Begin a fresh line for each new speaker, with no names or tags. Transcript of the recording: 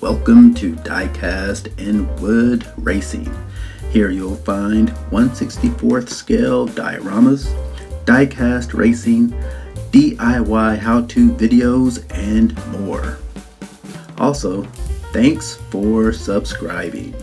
Welcome to Diecast and Wood Racing. Here you'll find 164th scale dioramas, diecast racing, DIY how-to videos, and more. Also, thanks for subscribing.